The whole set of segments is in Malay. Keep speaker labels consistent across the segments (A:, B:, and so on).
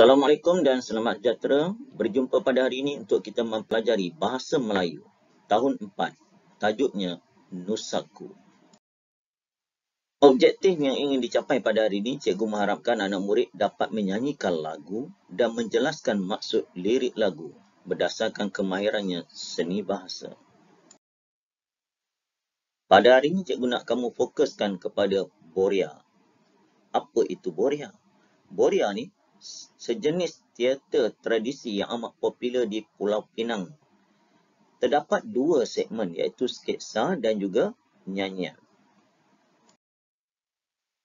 A: Assalamualaikum dan selamat sejahtera. Berjumpa pada hari ini untuk kita mempelajari Bahasa Melayu tahun 4. Tajuknya Nusaku. Objektif yang ingin dicapai pada hari ini, cikgu mengharapkan anak murid dapat menyanyikan lagu dan menjelaskan maksud lirik lagu berdasarkan kemahirannya seni bahasa. Pada hari ini, cikgu nak kamu fokuskan kepada Boria. Apa itu Boria? Boria ni sejenis teater tradisi yang amat popular di Pulau Pinang. Terdapat dua segmen iaitu sketsa dan juga nyanyian.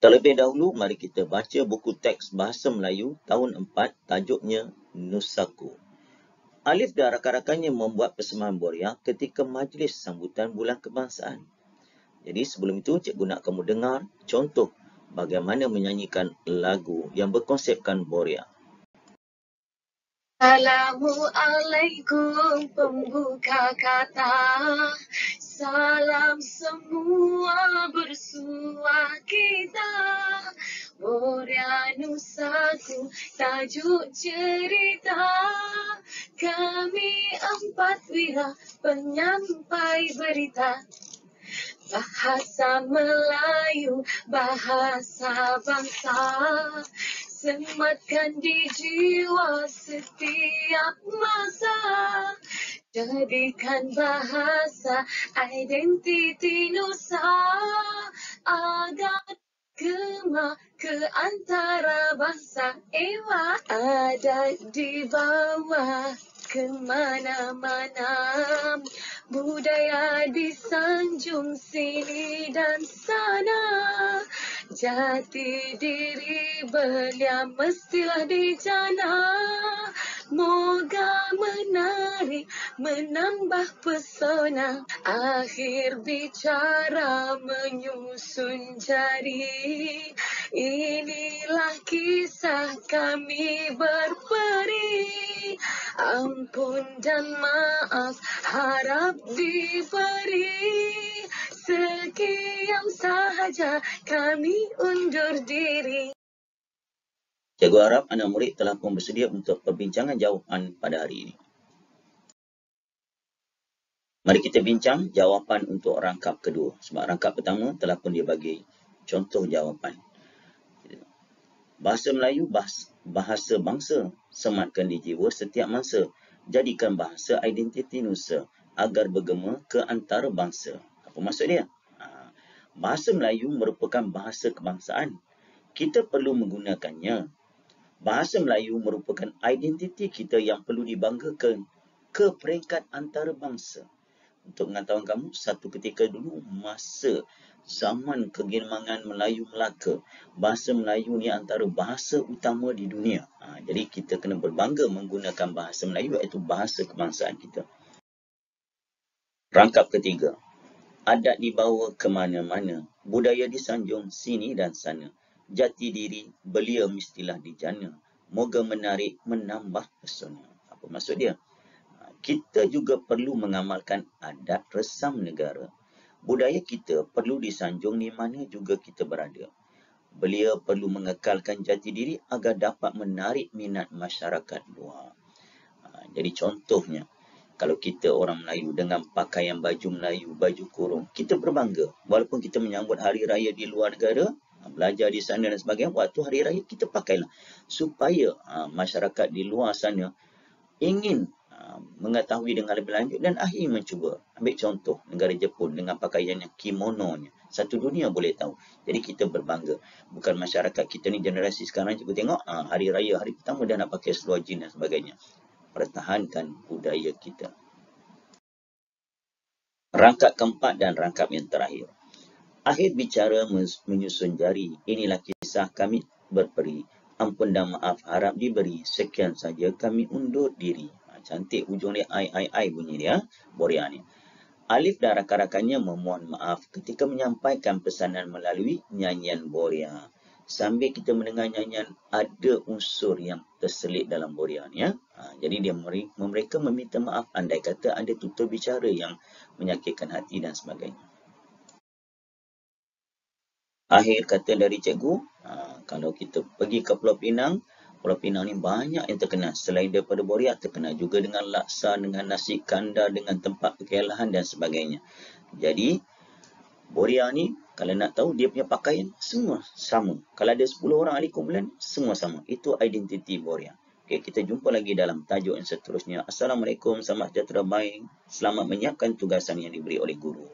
A: Terlebih dahulu, mari kita baca buku teks Bahasa Melayu tahun 4 tajuknya Nusaku. Alif dan rakan-rakannya membuat persembahan Boria ketika majlis sambutan bulan kebangsaan. Jadi sebelum itu, cikgu nak kamu dengar contoh bagaimana menyanyikan lagu yang berkonsepkan Boria.
B: Assalamualaikum pembuka kata. Salam semua bersua kita. Boria Nusaku tajuk cerita. Kami empat wira penyampai berita Bahasa Melayu, bahasa bangsa. Sematkan di jiwa setiap masa. Jadikan bahasa identiti Nusa. Agar kema ke antara bangsa Ewa ada di bawah kemana-mana. Budaya disanjung sini dan sana. Jati diri belia mestilah dijana Moga menarik, menambah pesona. Akhir bicara menyusun jari. Inilah kisah kami berperi Ampun dan maaf harap diberi Sekian sahaja kami undur diri
A: Cikgu harap anak murid telah pun bersedia untuk perbincangan jawapan pada hari ini. Mari kita bincang jawapan untuk rangkap kedua. Sebab rangkap pertama telah pun dia bagi contoh jawapan. Bahasa Melayu bahasa, bahasa bangsa sematkan di jiwa setiap masa. Jadikan bahasa identiti nusa agar bergema ke antara bangsa. Apa maksud dia? Ha, bahasa Melayu merupakan bahasa kebangsaan. Kita perlu menggunakannya. Bahasa Melayu merupakan identiti kita yang perlu dibanggakan ke peringkat antarabangsa. Untuk pengetahuan kamu, satu ketika dulu masa zaman kegirmangan Melayu Melaka, bahasa Melayu ni antara bahasa utama di dunia. Ha, jadi kita kena berbangga menggunakan bahasa Melayu iaitu bahasa kebangsaan kita. Rangkap ketiga. Adat dibawa ke mana-mana. Budaya disanjung sini dan sana. Jati diri belia mestilah dijana. Moga menarik menambah pesona. Apa maksud dia? Ha, kita juga perlu mengamalkan adat resam negara budaya kita perlu disanjung di mana juga kita berada. Belia perlu mengekalkan jati diri agar dapat menarik minat masyarakat luar. Ha, jadi contohnya, kalau kita orang Melayu dengan pakaian baju Melayu, baju kurung, kita berbangga. Walaupun kita menyambut hari raya di luar negara, ha, belajar di sana dan sebagainya, waktu hari raya kita pakailah. Supaya ha, masyarakat di luar sana ingin mengetahui dengan lebih lanjut dan akhir mencuba ambil contoh negara Jepun dengan pakaian yang kimononya. Satu dunia boleh tahu. Jadi kita berbangga. Bukan masyarakat kita ni generasi sekarang cuba tengok ah, hari raya hari pertama dah nak pakai seluar jeans dan sebagainya. Pertahankan budaya kita. Rangkap keempat dan rangkap yang terakhir. Akhir bicara menyusun jari. Inilah kisah kami berperi. Ampun dan maaf harap diberi. Sekian saja kami undur diri cantik ujung dia ai ai ai bunyi dia Boria ni. Alif dan rakan-rakannya memohon maaf ketika menyampaikan pesanan melalui nyanyian Boria. Sambil kita mendengar nyanyian, ada unsur yang terselit dalam Boria ni. Ya. Ha, jadi dia mereka meminta maaf andai kata ada tutur bicara yang menyakitkan hati dan sebagainya. Akhir kata dari cikgu, ha, kalau kita pergi ke Pulau Pinang, Pulau Pinang ni banyak yang terkenal. Selain daripada Boria, terkenal juga dengan laksa, dengan nasi kandar, dengan tempat kekelahan dan sebagainya. Jadi, Boria ni, kalau nak tahu dia punya pakaian, semua sama. Kalau ada 10 orang ahli kumpulan, semua sama. Itu identiti Boria. Okay, kita jumpa lagi dalam tajuk yang seterusnya. Assalamualaikum, selamat sejahtera baik. Selamat menyiapkan tugasan yang diberi oleh guru.